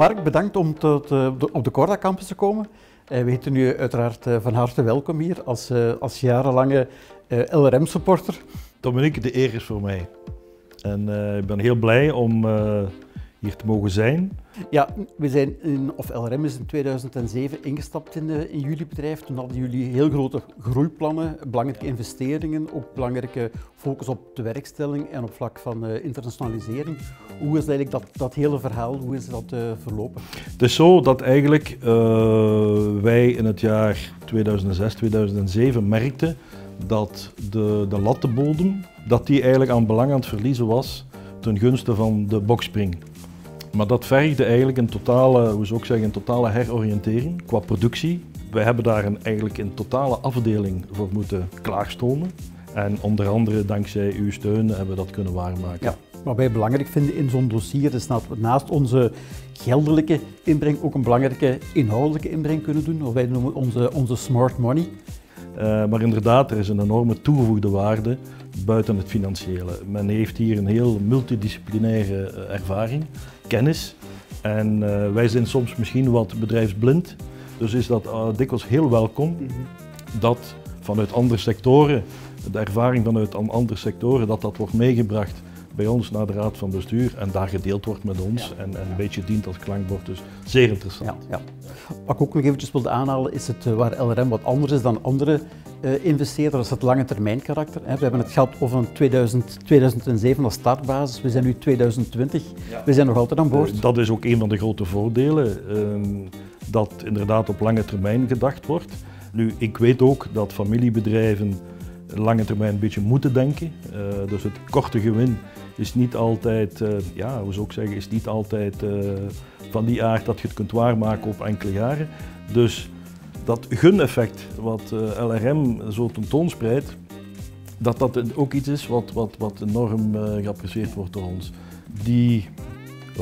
Mark, bedankt om op de Corda Campus te komen. Uh, we heten u uiteraard uh, van harte welkom hier als, als jarenlange LRM-supporter. Dominique, de eer is voor mij. En ik ben heel blij om hier te mogen zijn. Ja, we zijn in, of LRM is in 2007 ingestapt in, in jullie bedrijf. Toen hadden jullie heel grote groeiplannen, belangrijke investeringen, ook belangrijke focus op de werkstelling en op vlak van uh, internationalisering. Hoe is eigenlijk dat, dat hele verhaal, hoe is dat uh, verlopen? Het is zo dat eigenlijk uh, wij in het jaar 2006, 2007 merkten dat de, de lattenbodem, dat die eigenlijk aan belang aan het verliezen was ten gunste van de bokspring. Maar dat vergde eigenlijk een totale, hoe zou ik zeggen, een totale heroriëntering qua productie. Wij hebben daar een, eigenlijk een totale afdeling voor moeten klaarstomen. En onder andere dankzij uw steun hebben we dat kunnen waarmaken. Ja, wat wij belangrijk vinden in zo'n dossier is dat we naast onze geldelijke inbreng ook een belangrijke inhoudelijke inbreng kunnen doen. Of wij noemen onze, onze smart money. Uh, maar inderdaad, er is een enorme toegevoegde waarde buiten het financiële. Men heeft hier een heel multidisciplinaire uh, ervaring kennis. En uh, wij zijn soms misschien wat bedrijfsblind. Dus is dat uh, dikwijls heel welkom dat vanuit andere sectoren, de ervaring vanuit andere sectoren, dat dat wordt meegebracht bij ons naar de raad van bestuur en daar gedeeld wordt met ons en, en, een beetje dient als klankbord. Dus zeer interessant. Ja. Wat ik ook nog eventjes wilde aanhalen is het eh, waar LRM wat anders is dan andere uh, investeerders, is het lange termijn karakter. We hebben het gehad over 2000, 2007 als startbasis, we zijn nu 2020, we zijn nog altijd aan boord. Uh, dat is ook een van de grote voordelen, ehm, dat inderdaad op lange termijn gedacht wordt. Nu, ik weet ook dat familiebedrijven lange termijn een beetje moeten denken. Uh, dus het korte gewin is niet altijd, uh, ja, hoe zou ik zeggen, is niet altijd uh, van die aard dat je het kunt waarmaken op enkele jaren. Dus dat guneffect wat LRM zo tentoonspreidt, dat dat ook iets is wat, wat, wat enorm geapprecieerd wordt door ons. Die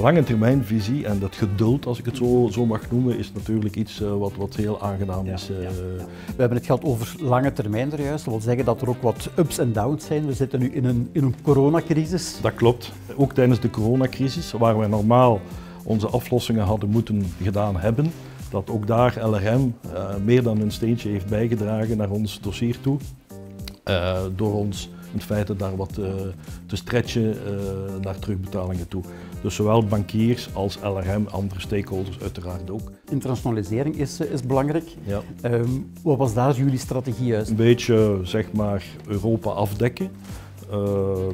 lange termijnvisie en dat geduld, als ik het zo, zo mag noemen, is natuurlijk iets uh, wat, wat heel aangenaam is. Uh. We hebben het gehad over lange termijn er juist. Dat wil zeggen dat er ook wat ups en downs zijn. We zitten nu in een, in een coronacrisis. Dat klopt. Ook tijdens de coronacrisis, waar we normaal onze aflossingen hadden moeten gedaan hebben, dat ook daar LRM uh, meer dan een steentje heeft bijgedragen naar ons dossier toe. door ons in feite daar wat uh, te stretchen naar terugbetalingen toe. Dus zowel bankiers als LRM, andere stakeholders uiteraard ook. Internationalisering is, is belangrijk. Ja. Um, wat was daar jullie strategie juist? Een beetje zeg maar Europa afdekken.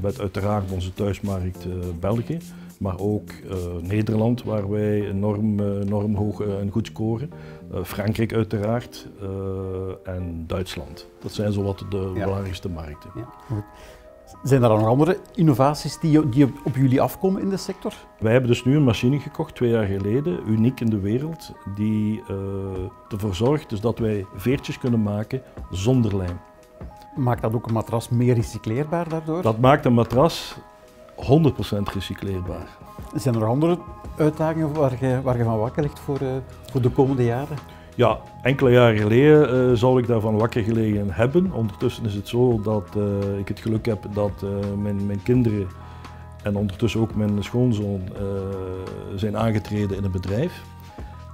Met uiteraard onze thuismarkt België, maar ook uh, Nederland waar wij enorm, enorm hoog en goed scoren. Frankrijk uiteraard en Duitsland. Dat zijn zowat de ja. belangrijkste markten. Ja, zijn er nog andere innovaties die, die op jullie afkomen in de sector? Wij hebben dus nu een machine gekocht, twee jaar geleden, uniek in de wereld, die uh, ervoor zorgt dus dat wij veertjes kunnen maken zonder lijm. Maakt dat ook een matras meer recycleerbaar daardoor? Dat maakt een matras 100% recycleerbaar. Zijn er andere uitdagingen waar je, waar je van wakker ligt voor, uh, voor de komende jaren? Ja, enkele jaren geleden uh, zal ik daarvan wakker gelegen hebben. Ondertussen is het zo dat uh, ik het geluk heb dat mijn, mijn, kinderen en ondertussen ook mijn schoonzoon zijn aangetreden in het bedrijf.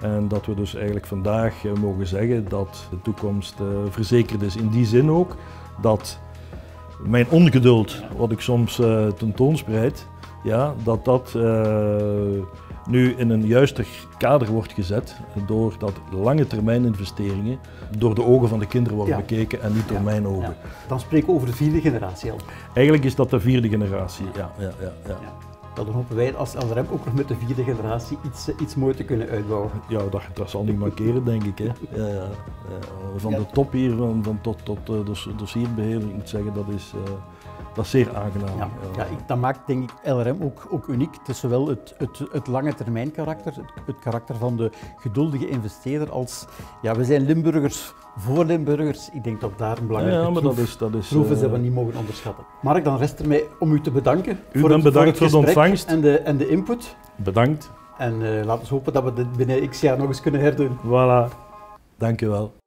En dat we dus eigenlijk vandaag mogen zeggen dat de toekomst verzekerd is. In die zin ook dat mijn ongeduld, wat ik soms tentoonspreid, ja, dat dat nu in een juister kader wordt gezet doordat lange termijn investeringen door de ogen van de kinderen worden bekeken en niet door mijn ogen. Dan spreken we over de vierde generatie al. Eigenlijk is dat de vierde generatie, ja. ja, ja, ja. Dan hopen wij als LRM ook nog met de vierde generatie iets, eh, iets moois te kunnen uitbouwen. Ja, dat, dat zal niet mankeren, denk ik. Hè. Ja, ja, Van de top hier, van, van tot, tot uh, dossierbeheer, ik moet zeggen, dat is... Uh, dat is zeer aangenaam. Ja, ja, dat maakt denk ik LRM ook, ook uniek. Het is zowel het, het, het lange termijn karakter, het, het, karakter van de geduldige investeerder als, ja, we zijn Limburgers voor Limburgers. Ik denk dat daar een belangrijke ja, maar dat is, dat is, proef is dat we niet mogen onderschatten. Mark, dan rest er mij om u te bedanken. U voor het, bedankt voor, voor de ontvangst. En de, en de input. Bedankt. En uh, laten we hopen dat we dit binnen x jaar nog eens kunnen herdoen. Voilà. Dank u wel.